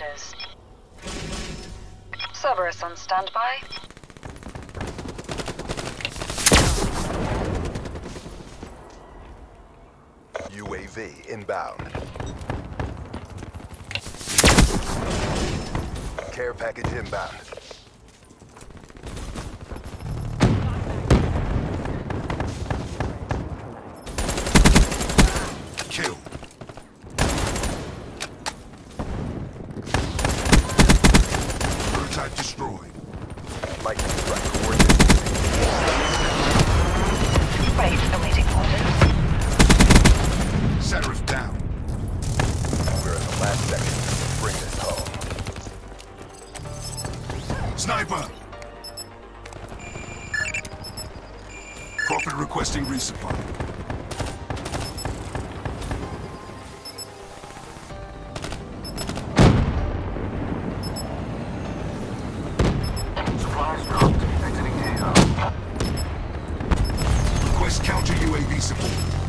orders. Cerberus on standby. UAV inbound. Care package inbound. Prototype destroyed. Mike, right coordinates. Raid awaiting orders. Seraph down. We're in the last section. Bring this home. Sniper! Corporate requesting resupply. Counter UAV support.